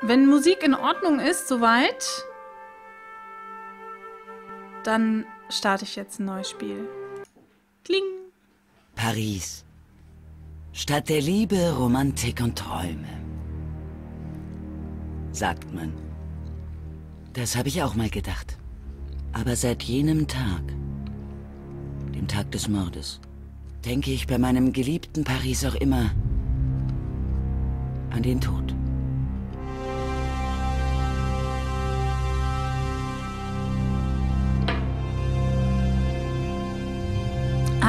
Wenn Musik in Ordnung ist, soweit, dann starte ich jetzt ein neues Spiel. Kling. Paris. Stadt der Liebe, Romantik und Träume. Sagt man. Das habe ich auch mal gedacht. Aber seit jenem Tag, dem Tag des Mordes, denke ich bei meinem geliebten Paris auch immer an den Tod.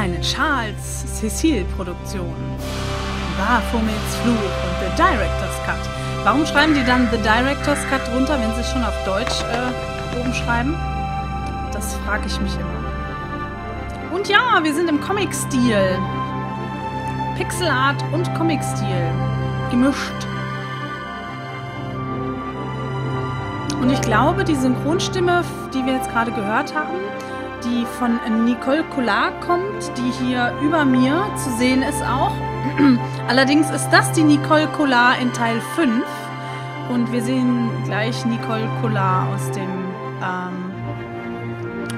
Eine Charles Cecil-Produktion. Baphomets Fluch und The Director's Cut. Warum schreiben die dann The Director's Cut drunter, wenn sie es schon auf Deutsch äh, oben schreiben? Das frage ich mich immer. Und ja, wir sind im Comic-Stil. Pixelart und Comic-Stil. Gemischt. Und ich glaube, die Synchronstimme, die wir jetzt gerade gehört haben, die von Nicole Collard kommt, die hier über mir zu sehen ist auch. Allerdings ist das die Nicole Collard in Teil 5 und wir sehen gleich Nicole Collard aus dem, ähm,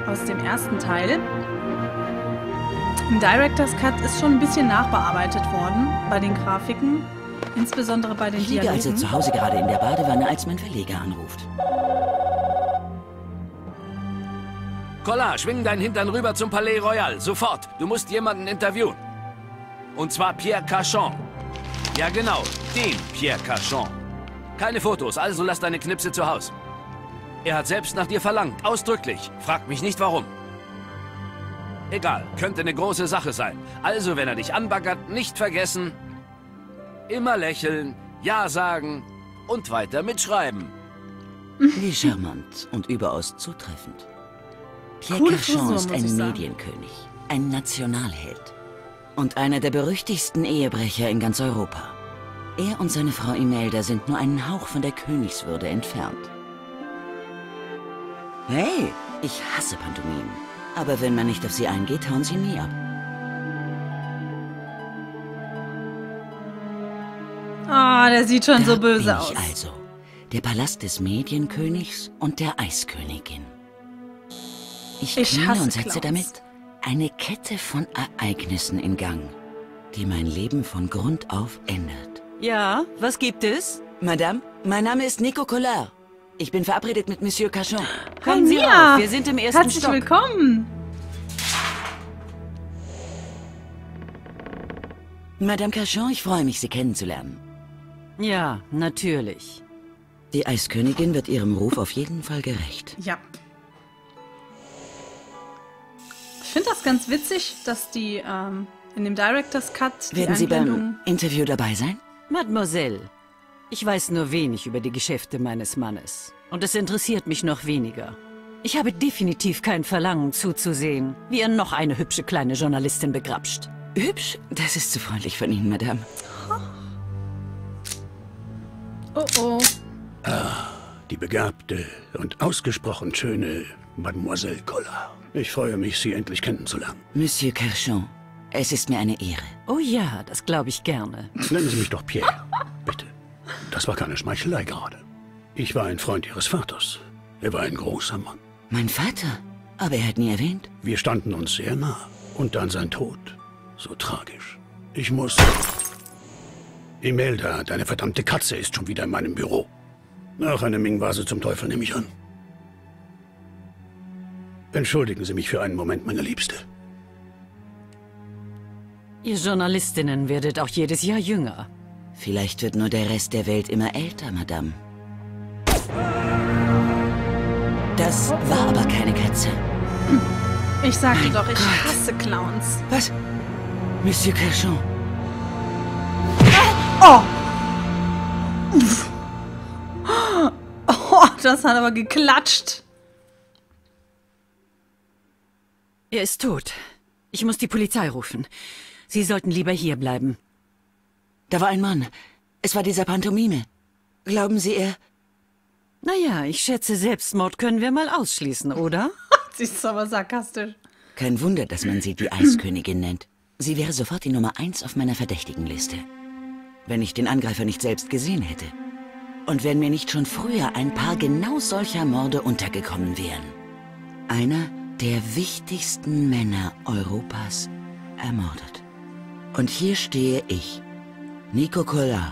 aus dem ersten Teil. Im Director's Cut ist schon ein bisschen nachbearbeitet worden bei den Grafiken, insbesondere bei den ich liege Dialogen. also zu Hause gerade in der Badewanne, als mein Verleger anruft. Collard, schwing deinen Hintern rüber zum Palais Royal. Sofort. Du musst jemanden interviewen. Und zwar Pierre Cachon. Ja genau, den Pierre Cachon. Keine Fotos, also lass deine Knipse zu Hause. Er hat selbst nach dir verlangt, ausdrücklich. Frag mich nicht warum. Egal, könnte eine große Sache sein. Also, wenn er dich anbaggert, nicht vergessen. Immer lächeln, Ja sagen und weiter mitschreiben. Wie charmant und überaus zutreffend. Pierre Coole Cachon ist ein. Medienkönig, ein Nationalheld und einer der berüchtigsten Ehebrecher in ganz Europa. Er und seine Frau Imelda sind nur einen Hauch von der Königswürde entfernt. Hey, ich hasse Pantomimen. Aber wenn man nicht auf sie eingeht, hauen sie nie ab. Ah, der sieht schon so Da böse bin aus. ich also. Der Palast des Medienkönigs und der Eiskönigin. Ich, Ich hasse und setze Clowns. damit eine Kette von Ereignissen in Gang, die mein Leben von Grund auf ändert. Ja, was gibt es? Madame, mein Name ist Nico Collard. Ich bin verabredet mit Monsieur Cachon. Kommen Sie rauf, wir sind im ersten Herzlich Stock. willkommen. Madame Cachon, ich freue mich, Sie kennenzulernen. Ja, natürlich. Die Eiskönigin wird ihrem Ruf auf jeden Fall gerecht. Ja. Finde das ganz witzig, dass die ähm, in dem Director's Cut die Werden Sie beim Interview dabei sein? Mademoiselle, ich weiß nur wenig über die Geschäfte meines Mannes. Und es interessiert mich noch weniger. Ich habe definitiv kein Verlangen zuzusehen, wie er noch eine hübsche kleine Journalistin begrapscht. Hübsch? Das ist zu freundlich von Ihnen, Madame. Oh oh. Die begabte und ausgesprochen schöne Mademoiselle Collard. Ich freue mich, Sie endlich kennenzulernen. Monsieur Cachon, es ist mir eine Ehre. Oh ja, das glaube ich gerne. Nennen Sie mich doch Pierre. Bitte. Das war keine Schmeichelei gerade. Ich war ein Freund Ihres Vaters. Er war ein großer Mann. Mein Vater? Aber er hat nie erwähnt. Wir standen uns sehr nah. Und dann sein Tod. So tragisch. Ich muss... Imelda, deine verdammte Katze ist schon wieder in meinem Büro. Ach, eine Ming-Vase zum Teufel nehme ich an. Entschuldigen Sie mich für einen Moment, meine Liebste. Ihr Journalistinnen werdet auch jedes Jahr jünger. Vielleicht wird nur der Rest der Welt immer älter, Madame. Das war aber keine Katze. Ich sagte Mein doch, ich Gott. hasse Clowns. Was? Monsieur Cachon. Oh! Oh, das hat aber geklatscht. Er ist tot. Ich muss die Polizei rufen. Sie sollten lieber hier bleiben. Da war ein Mann. Es war dieser Pantomime. Glauben Sie, er... Naja, ich schätze, Selbstmord können wir mal ausschließen, oder? Sie ist aber sarkastisch. Kein Wunder, dass man sie die Eiskönigin nennt. Sie wäre sofort die Nummer eins auf meiner Verdächtigenliste. Wenn ich den Angreifer nicht selbst gesehen hätte. Und wenn mir nicht schon früher ein paar genau solcher Morde untergekommen wären. Einer der wichtigsten Männer Europas ermordet. Und hier stehe ich, Nico Collard,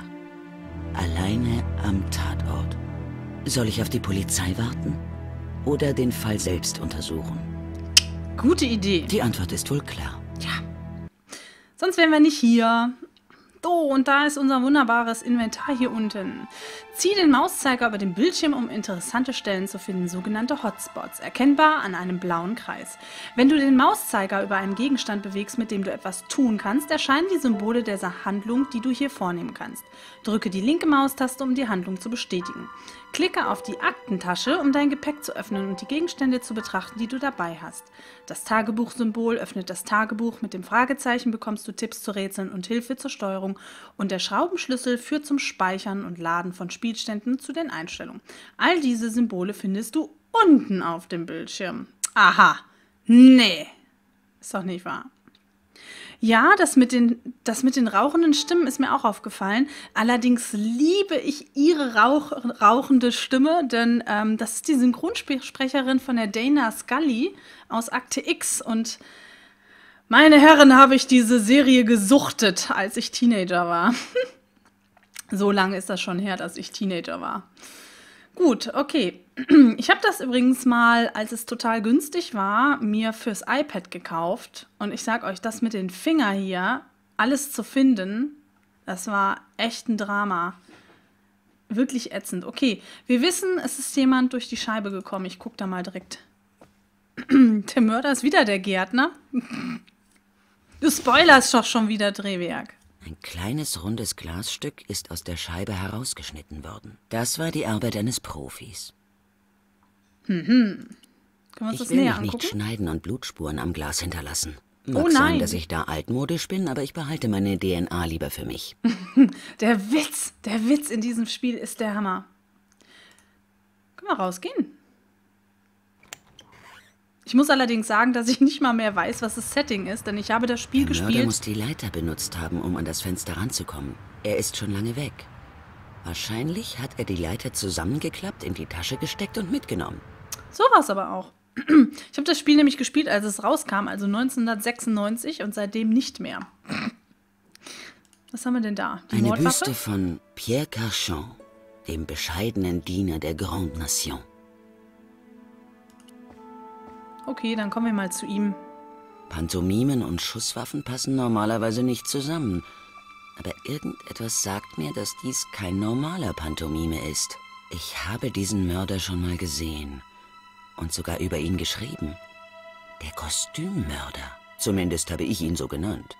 alleine am Tatort. Soll ich auf die Polizei warten oder den Fall selbst untersuchen? Gute Idee. Die Antwort ist wohl klar. Sonst wären wir nicht hier. So, und da ist unser wunderbares Inventar hier unten. Zieh den Mauszeiger über den Bildschirm, um interessante Stellen zu finden, sogenannte Hotspots, erkennbar an einem blauen Kreis. Wenn du den Mauszeiger über einen Gegenstand bewegst, mit dem du etwas tun kannst, erscheinen die Symbole dieser Handlung, die du hier vornehmen kannst. Drücke die linke Maustaste, um die Handlung zu bestätigen. Klicke auf die Aktentasche, um dein Gepäck zu öffnen und die Gegenstände zu betrachten, die du dabei hast. Das Tagebuchsymbol öffnet das Tagebuch, mit dem Fragezeichen bekommst du Tipps zu Rätseln und Hilfe zur Steuerung und der Schraubenschlüssel führt zum Speichern und Laden von Spielständen zu den Einstellungen. All diese Symbole findest du unten auf dem Bildschirm. Aha, nee, ist doch nicht wahr. Ja, das mit, den, das mit den rauchenden Stimmen ist mir auch aufgefallen. Allerdings liebe ich ihre Rauch, rauchende Stimme, denn ähm, das ist die Synchronsprecherin von der Dana Scully aus Akte X. Und meine Herren, habe ich diese Serie gesuchtet, als ich Teenager war. so lange ist das schon her, dass ich Teenager war. Gut, okay. Ich habe das übrigens mal, als es total günstig war, mir fürs iPad gekauft. Und ich sag euch, das mit den Finger hier, alles zu finden, das war echt ein Drama. Wirklich ätzend. Okay, wir wissen, es ist jemand durch die Scheibe gekommen. Ich guck da mal direkt. Der Mörder ist wieder der Gärtner. Du spoilerst doch schon wieder Drehwerk. Ein kleines rundes Glasstück ist aus der Scheibe herausgeschnitten worden. Das war die Arbeit eines Profis. Können wir uns Ich das will näher mich nicht angucken? schneiden und Blutspuren am Glas hinterlassen. Mag Oh sein, dass ich da altmodisch bin, aber ich behalte meine DNA lieber für mich. Der Witz, der Witz in diesem Spiel ist der Hammer. Können wir rausgehen? Ich muss allerdings sagen, dass ich nicht mal mehr weiß, was das Setting ist, denn ich habe das Spiel Der gespielt. muss die Leiter benutzt haben, um an das Fenster ranzukommen. Er ist schon lange weg. Wahrscheinlich hat er die Leiter zusammengeklappt, in die Tasche gesteckt und mitgenommen. So war es aber auch. Ich habe das Spiel nämlich gespielt, als es rauskam, also 1996 und seitdem nicht mehr. Was haben wir denn da? Die Eine Mordwaffe? Büste von Pierre Carchon, dem bescheidenen Diener der Grande Nation. Okay, dann kommen wir mal zu ihm. Pantomimen und Schusswaffen passen normalerweise nicht zusammen. Aber irgendetwas sagt mir, dass dies kein normaler Pantomime ist. Ich habe diesen Mörder schon mal gesehen. Und sogar über ihn geschrieben. Der Kostümmörder. Zumindest habe ich ihn so genannt.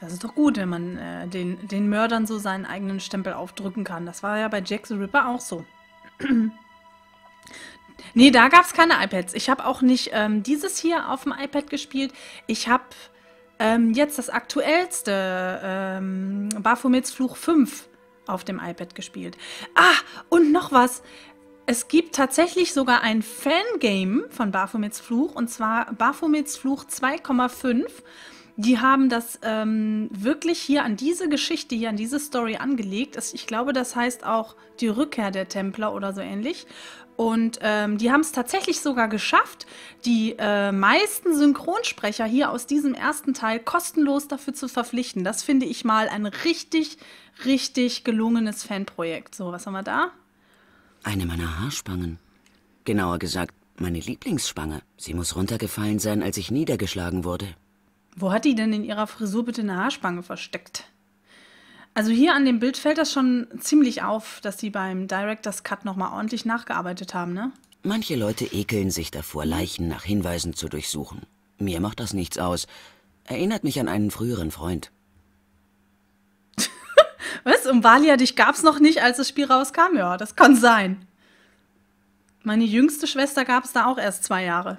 Das ist doch gut, wenn man äh, den, den Mördern so seinen eigenen Stempel aufdrücken kann. Das war ja bei Jack the Ripper auch so. nee, da gab es keine iPads. Ich habe auch nicht ähm, dieses hier auf dem iPad gespielt. Ich habe ähm, jetzt das aktuellste ähm, Baphomets Fluch 5 auf dem iPad gespielt. Ah, und noch was. Es gibt tatsächlich sogar ein Fangame von Baphomets Fluch, und zwar Baphomets Fluch 2,5. Die haben das ähm, wirklich hier an diese Geschichte, hier an diese Story angelegt. Ich glaube, das heißt auch die Rückkehr der Templer oder so ähnlich. Und ähm, die haben es tatsächlich sogar geschafft, die äh, meisten Synchronsprecher hier aus diesem ersten Teil kostenlos dafür zu verpflichten. Das finde ich mal ein richtig, richtig gelungenes Fanprojekt. So, was haben wir da? Eine meiner Haarspangen. Genauer gesagt, meine Lieblingsspange. Sie muss runtergefallen sein, als ich niedergeschlagen wurde. Wo hat die denn in ihrer Frisur bitte eine Haarspange versteckt? Also hier an dem Bild fällt das schon ziemlich auf, dass die beim Director's Cut nochmal ordentlich nachgearbeitet haben, ne? Manche Leute ekeln sich davor, Leichen nach Hinweisen zu durchsuchen. Mir macht das nichts aus. Erinnert mich an einen früheren Freund. Was? Um Valia, dich gab's noch nicht, als das Spiel rauskam? Ja, das kann sein. Meine jüngste Schwester gab es da auch erst zwei Jahre.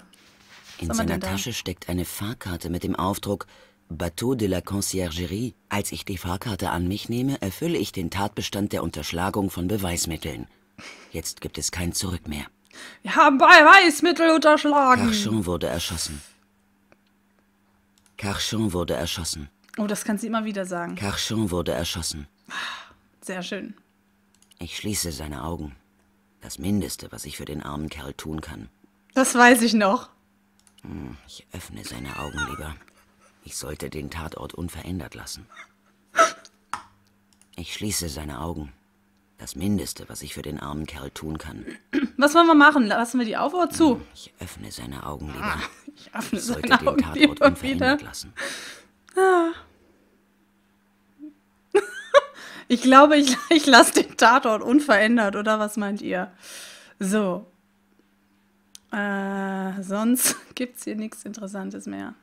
In Was wir seiner? Tasche steckt eine Fahrkarte mit dem Aufdruck Bateau de la Conciergerie. Als ich die Fahrkarte an mich nehme, erfülle ich den Tatbestand der Unterschlagung von Beweismitteln. Jetzt gibt es kein Zurück mehr. Wir haben Beweismittel unterschlagen. Carchon wurde erschossen. Carchon wurde erschossen. Oh, das kannst du immer wieder sagen. Carchon wurde erschossen. Sehr schön. Ich schließe seine Augen. Das Mindeste, was ich für den armen Kerl tun kann. Das weiß ich noch. Ich öffne seine Augen lieber. Ich sollte den Tatort unverändert lassen. Ich schließe seine Augen. Das Mindeste, was ich für den armen Kerl tun kann. Was wollen wir machen? Lassen wir die auf oder zu? Ich öffne seine Augen lieber. Ich öffne Ich sollte seine den Augen Tatort lieber wieder. unverändert lassen. Ich glaube, ich, ich lasse den Tatort unverändert, oder was meint ihr? So. Äh, sonst gibt es hier nichts Interessantes mehr.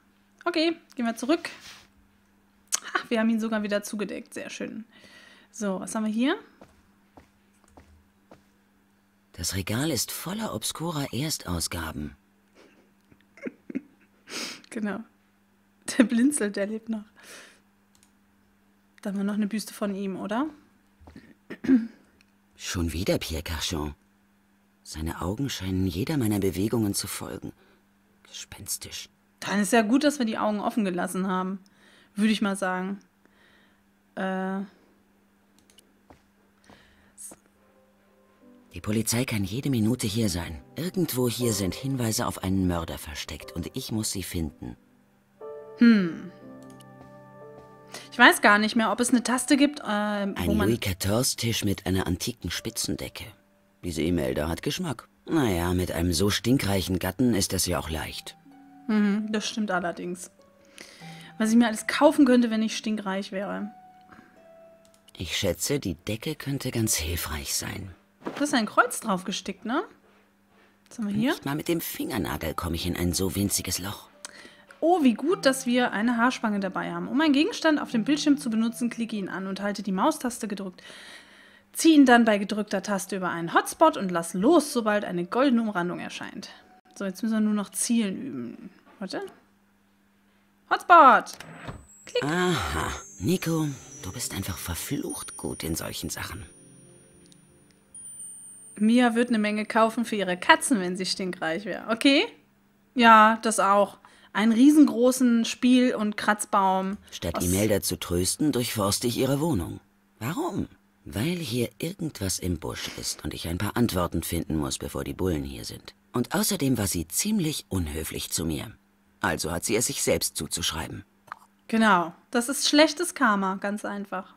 Okay, gehen wir zurück. Ach, wir haben ihn sogar wieder zugedeckt. Sehr schön. So, was haben wir hier? Das Regal ist voller obskurer Erstausgaben. Genau. Der blinzelt, der lebt noch. Da haben wir noch eine Büste von ihm, oder? Schon wieder Pierre Cachon. Seine Augen scheinen jeder meiner Bewegungen zu folgen. Gespenstisch. Dann ist ja gut, dass wir die Augen offen gelassen haben. Würde ich mal sagen. Äh, Die Polizei kann jede Minute hier sein. Irgendwo hier sind Hinweise auf einen Mörder versteckt und ich muss sie finden. ich weiß gar nicht mehr, ob es eine Taste gibt, äh, Ein. Louis XIV-Tisch mit einer antiken Spitzendecke. Diese Imelda hat Geschmack. Naja, mit einem so stinkreichen Gatten ist das ja auch leicht. Das stimmt allerdings. Was ich mir alles kaufen könnte, wenn ich stinkreich wäre. Ich schätze, die Decke könnte ganz hilfreich sein. Da ist ein Kreuz drauf gestickt, ne? Was haben wir hier? Nicht mal mit dem Fingernagel komme ich in ein so winziges Loch. Oh, wie gut, dass wir eine Haarspange dabei haben. Um einen Gegenstand auf dem Bildschirm zu benutzen, klicke ihn an und halte die Maustaste gedrückt. Zieh ihn dann bei gedrückter Taste über einen Hotspot und lass los, sobald eine goldene Umrandung erscheint. So, jetzt müssen wir nur noch Zielen üben. Warte. Hotspot! Aha. Nico, du bist einfach verflucht gut in solchen Sachen. Mia wird eine Menge kaufen für ihre Katzen, wenn sie stinkreich wäre. Okay? Ja, das auch. Einen riesengroßen Spiel- und Kratzbaum. Statt aus- Imelda zu trösten, durchforste ich ihre Wohnung. Warum? Weil hier irgendwas im Busch ist und ich ein paar Antworten finden muss, bevor die Bullen hier sind. Und außerdem war sie ziemlich unhöflich zu mir. Also hat sie es sich selbst zuzuschreiben. Genau. Das ist schlechtes Karma, ganz einfach.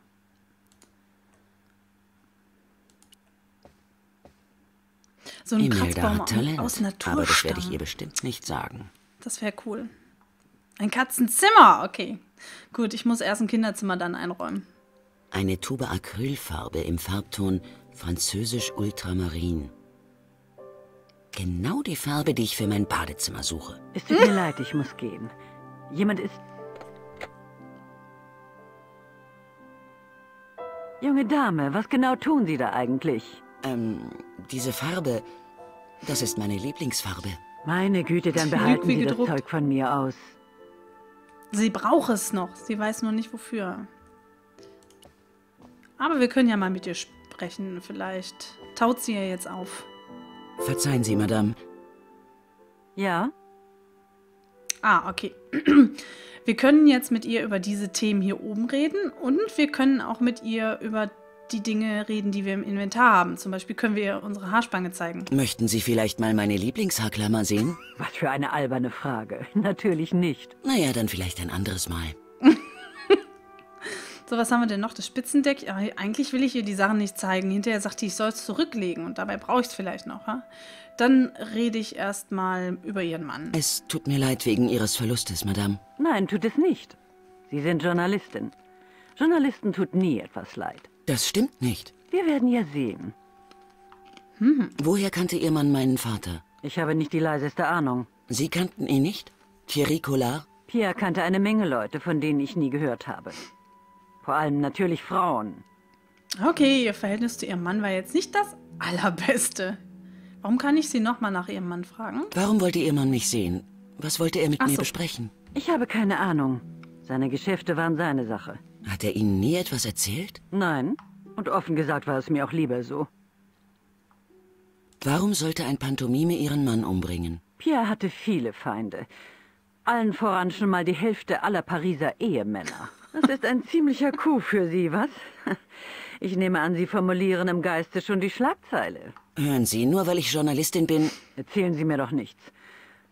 So ein Imelda Kratzbaum aus Naturstein. aber das werde ich ihr bestimmt nicht sagen. Das wäre cool. Ein Katzenzimmer, okay. Gut, ich muss erst ein Kinderzimmer dann einräumen. Eine Tube Acrylfarbe im Farbton Französisch Ultramarin. Genau die Farbe, die ich für mein Badezimmer suche. Es tut mir leid, ich muss gehen. Jemand ist. Junge Dame, was genau tun Sie da eigentlich? Ähm, diese Farbe, das ist meine Lieblingsfarbe. Meine Güte, dann behalten Sie das. Zeug von mir aus. Sie braucht es noch. Sie weiß nur nicht wofür. Aber wir können ja mal mit ihr sprechen. Vielleicht taut sie ja jetzt auf. Verzeihen Sie, Madame. Ja? Ah, okay. Wir können jetzt mit ihr über diese Themen hier oben reden und wir können auch mit ihr über die Dinge reden, die wir im Inventar haben. Zum Beispiel können wir ihr unsere Haarspange zeigen. Möchten Sie vielleicht mal meine Lieblingshaarklammer sehen? Was für eine alberne Frage. Natürlich nicht. Naja, dann vielleicht ein anderes Mal. So, was haben wir denn noch? Das Spitzendeck. Ja, eigentlich will ich ihr die Sachen nicht zeigen. Hinterher sagt die, ich soll es zurücklegen und dabei brauche ich es vielleicht noch. Ha? Dann rede ich erstmal über ihren Mann. Es tut mir leid wegen Ihres Verlustes, Madame. Nein, tut es nicht. Sie sind Journalistin. Journalisten tut nie etwas leid. Das stimmt nicht. Wir werden ja sehen. Woher kannte Ihr Mann meinen Vater? Ich habe nicht die leiseste Ahnung. Sie kannten ihn nicht? Thierry Collard? Pierre kannte eine Menge Leute, von denen ich nie gehört habe. Vor allem natürlich Frauen. Okay, ihr Verhältnis zu ihrem Mann war jetzt nicht das allerbeste. Warum kann ich sie nochmal nach ihrem Mann fragen? Warum wollte Ihr Mann mich sehen? Was wollte er mit Ach mir so. besprechen? Ich habe keine Ahnung. Seine Geschäfte waren seine Sache. Hat er Ihnen nie etwas erzählt? Nein. Und offen gesagt war es mir auch lieber so. Warum sollte ein Pantomime Ihren Mann umbringen? Pierre hatte viele Feinde. Allen voran schon mal die Hälfte aller Pariser Ehemänner. Das ist ein ziemlicher Coup für Sie, was? Ich nehme an, Sie formulieren im Geiste schon die Schlagzeile. Hören Sie, nur weil ich Journalistin bin. Erzählen Sie mir doch nichts.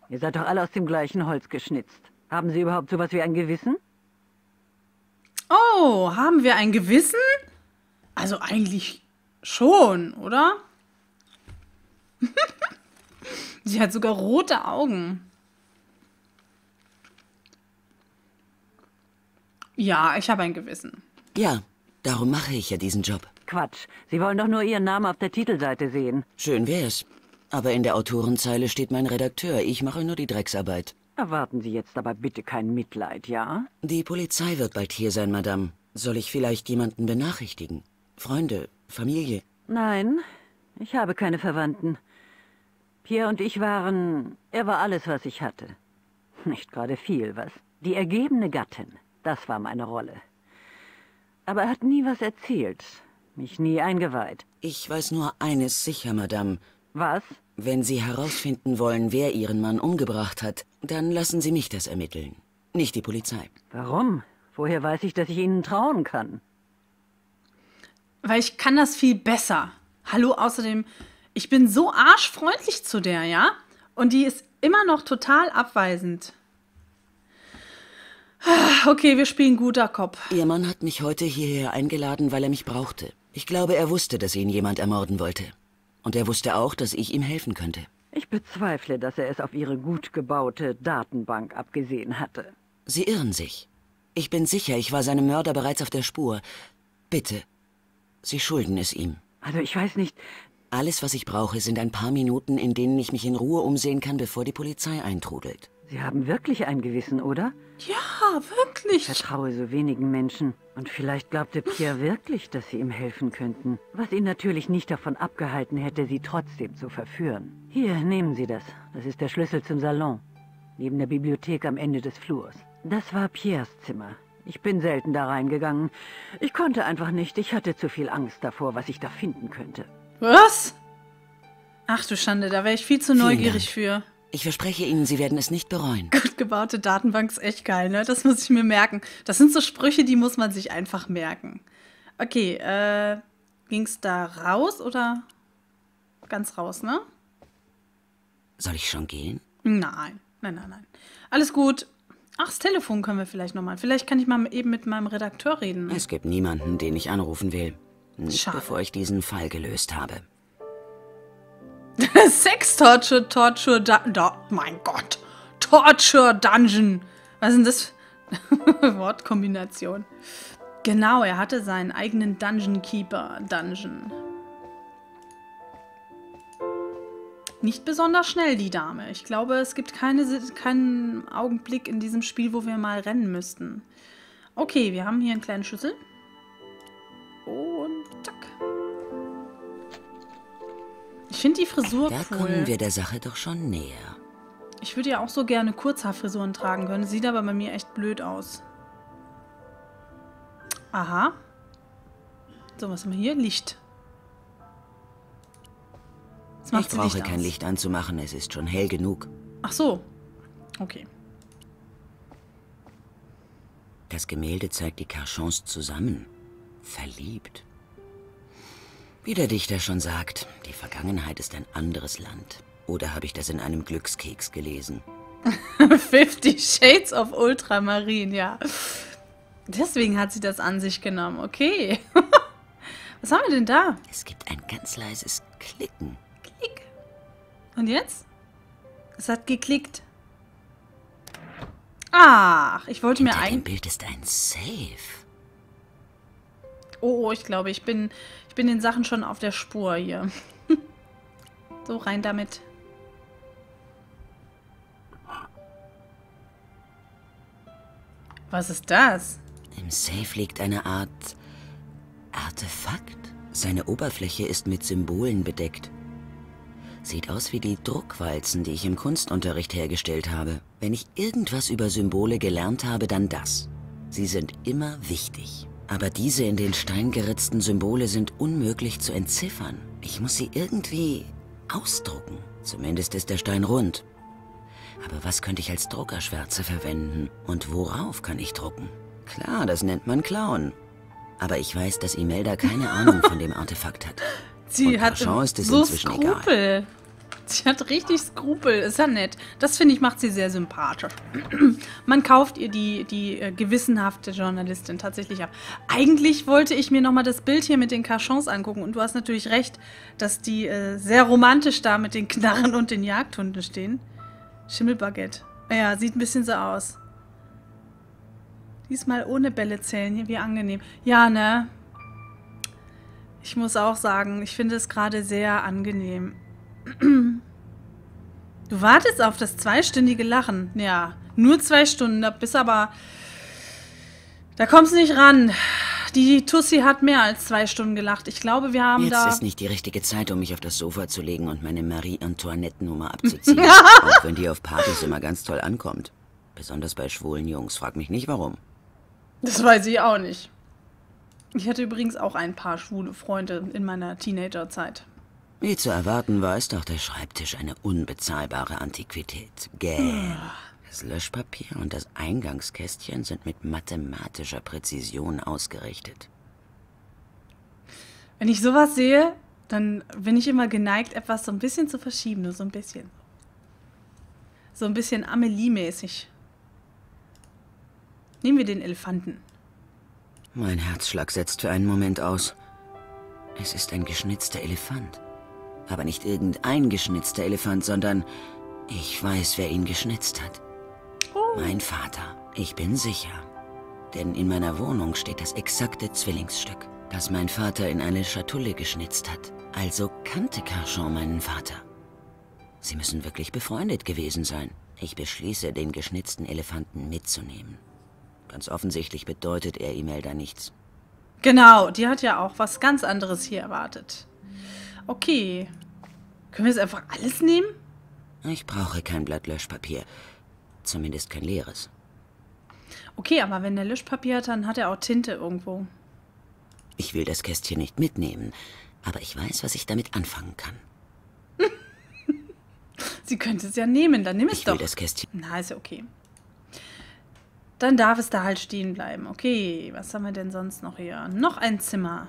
Ihr seid doch alle aus dem gleichen Holz geschnitzt. Haben Sie überhaupt sowas wie ein Gewissen? Oh, haben wir ein Gewissen? Also eigentlich schon, oder? Sie hat sogar rote Augen. Ja, ich habe ein Gewissen. Ja, darum mache ich ja diesen Job. Quatsch. Sie wollen doch nur Ihren Namen auf der Titelseite sehen. Schön wär's. Aber in der Autorenzeile steht mein Redakteur. Ich mache nur die Drecksarbeit. Erwarten Sie jetzt aber bitte kein Mitleid, ja? Die Polizei wird bald hier sein, Madame. Soll ich vielleicht jemanden benachrichtigen? Freunde, Familie? Nein, ich habe keine Verwandten. Pierre und ich waren... Er war alles, was ich hatte. Nicht gerade viel, was? Die ergebene Gattin, das war meine Rolle. Aber er hat nie was erzählt, mich nie eingeweiht. Ich weiß nur eines sicher, Madame. Was? Wenn Sie herausfinden wollen, wer Ihren Mann umgebracht hat, dann lassen Sie mich das ermitteln. Nicht die Polizei. Warum? Woher weiß ich, dass ich Ihnen trauen kann? Weil ich kann das viel besser. Hallo, außerdem, ich bin so arschfreundlich zu der, ja? Und die ist immer noch total abweisend. Okay, wir spielen guter Kopf. Ihr Mann hat mich heute hierher eingeladen, weil er mich brauchte. Ich glaube, er wusste, dass ihn jemand ermorden wollte. Und er wusste auch, dass ich ihm helfen könnte. Ich bezweifle, dass er es auf Ihre gut gebaute Datenbank abgesehen hatte. Sie irren sich. Ich bin sicher, ich war seinem Mörder bereits auf der Spur. Bitte, Sie schulden es ihm. Also ich weiß nicht, Alles, was ich brauche, sind ein paar Minuten, in denen ich mich in Ruhe umsehen kann, bevor die Polizei eintrudelt. Sie haben wirklich ein Gewissen, oder? Ja, wirklich. Ich vertraue so wenigen Menschen. Und vielleicht glaubte Pierre wirklich, dass sie ihm helfen könnten. Was ihn natürlich nicht davon abgehalten hätte, sie trotzdem zu verführen. Hier, nehmen Sie das. Das ist der Schlüssel zum Salon. Neben der Bibliothek am Ende des Flurs. Das war Pierres Zimmer. Ich bin selten da reingegangen. Ich konnte einfach nicht. Ich hatte zu viel Angst davor, was ich da finden könnte. Was? Ach du Schande, da wäre ich viel zu neugierig für. Ich verspreche Ihnen, Sie werden es nicht bereuen. Gut gebaute Datenbank ist echt geil, ne? Das muss ich mir merken. Das sind so Sprüche, die muss man sich einfach merken. Okay, äh, ging's da raus oder ganz raus, ne? Soll ich schon gehen? Nein, nein, nein, nein. Alles gut. Ach, das Telefon können wir vielleicht nochmal. Vielleicht kann ich mal eben mit meinem Redakteur reden. Es gibt niemanden, den ich anrufen will. Nicht Schade. bevor ich diesen Fall gelöst habe. Sex Torture, Torture, da, mein Gott. Torture Dungeon. Was ist denn das? Wortkombination. Genau, er hatte seinen eigenen Dungeon Keeper Dungeon. Nicht besonders schnell, die Dame. Ich glaube, es gibt keine, keinen Augenblick in diesem Spiel, wo wir mal rennen müssten. Okay, wir haben hier einen kleinen Schlüssel. Und zack. Ich finde die Frisur Da cool. kommen wir der Sache doch schon näher. Ich würde ja auch so gerne Kurzhaarfrisuren tragen können. Sieht aber bei mir echt blöd aus. Aha. So, was haben wir hier? Licht. Ich brauche Licht kein aus? Licht anzumachen, es ist schon hell genug. Ach so. Okay. Das Gemälde zeigt die Carchons zusammen. Verliebt. Wie der Dichter schon sagt, die Vergangenheit ist ein anderes Land. Oder habe ich das in einem Glückskeks gelesen? Fifty Shades of Ultramarin, ja. Deswegen hat sie das an sich genommen. Okay. was haben wir denn da? Es gibt ein ganz leises Klicken. Klick. Und jetzt? Es hat geklickt. Ach, ich wollte mir Hinter dem. Bild ist ein Safe. Oh, ich glaube, ich bin, ich bin den Sachen schon auf der Spur hier. so, rein damit. Was ist das? Im Safe liegt eine Art Artefakt. Seine Oberfläche ist mit Symbolen bedeckt. Sieht aus wie die Druckwalzen, die ich im Kunstunterricht hergestellt habe. Wenn ich irgendwas über Symbole gelernt habe, dann das. Sie sind immer wichtig. Aber diese in den Stein geritzten Symbole sind unmöglich zu entziffern. Ich muss sie irgendwie ausdrucken. Zumindest ist der Stein rund. Aber was könnte ich als Druckerschwärze verwenden? Und worauf kann ich drucken? Klar, das nennt man Klauen. Aber ich weiß, dass Imelda keine Ahnung von dem Artefakt hat. Sie Und hat Cachan ist es so inzwischen egal. Sie hat richtig Skrupel. Ist ja nett. Das finde ich macht sie sehr sympathisch. Man kauft ihr die, die äh, gewissenhafte Journalistin tatsächlich ab. Eigentlich wollte ich mir nochmal das Bild hier mit den Cachons angucken. Und du hast natürlich recht, dass die äh, sehr romantisch da mit den Knarren und den Jagdhunden stehen. Schimmelbaguette. Ja, sieht ein bisschen so aus. Diesmal ohne Bälle zählen. Wie angenehm. Ja, ne? Ich muss auch sagen, ich finde es gerade sehr angenehm. Du wartest auf das zweistündige Lachen. Ja, nur zwei Stunden. Da bist aber. Da kommst du nicht ran. Die Tussi hat mehr als zwei Stunden gelacht. Ich glaube, wir haben Jetzt da. ist nicht die richtige Zeit, um mich auf das Sofa zu legen und meine Marie-Antoinette-Nummer abzuziehen. Auch wenn die auf Partys immer ganz toll ankommt. Besonders bei schwulen Jungs. Frag mich nicht, warum. Das weiß ich auch nicht. Ich hatte übrigens auch ein paar schwule Freunde in meiner Teenagerzeit. Wie zu erwarten war, ist auch der Schreibtisch eine unbezahlbare Antiquität. Gähn. Das Löschpapier und das Eingangskästchen sind mit mathematischer Präzision ausgerichtet. Wenn ich sowas sehe, dann bin ich immer geneigt, etwas so ein bisschen zu verschieben. Nur so ein bisschen. So ein bisschen Amelie-mäßig. Nehmen wir den Elefanten. Mein Herzschlag setzt für einen Moment aus. Es ist ein geschnitzter Elefant. Aber nicht irgendein geschnitzter Elefant, sondern ich weiß, wer ihn geschnitzt hat. Mein Vater. Ich bin sicher. Denn in meiner Wohnung steht das exakte Zwillingsstück, das mein Vater in eine Schatulle geschnitzt hat. Also kannte Carchon meinen Vater. Sie müssen wirklich befreundet gewesen sein. Ich beschließe, den geschnitzten Elefanten mitzunehmen. Ganz offensichtlich bedeutet er Imelda nichts. Genau, die hat ja auch was ganz anderes hier erwartet. Okay. Können wir jetzt einfach alles nehmen? Ich brauche kein Blatt Löschpapier. Zumindest kein leeres. Okay, aber wenn der Löschpapier hat, dann hat er auch Tinte irgendwo. Ich will das Kästchen nicht mitnehmen, aber ich weiß, was ich damit anfangen kann. Sie könnte es ja nehmen, dann nimm es Ich will doch. das Kästchen. Na, ist ja okay. Dann darf es da halt stehen bleiben. Okay, was haben wir denn sonst noch hier? Noch ein Zimmer.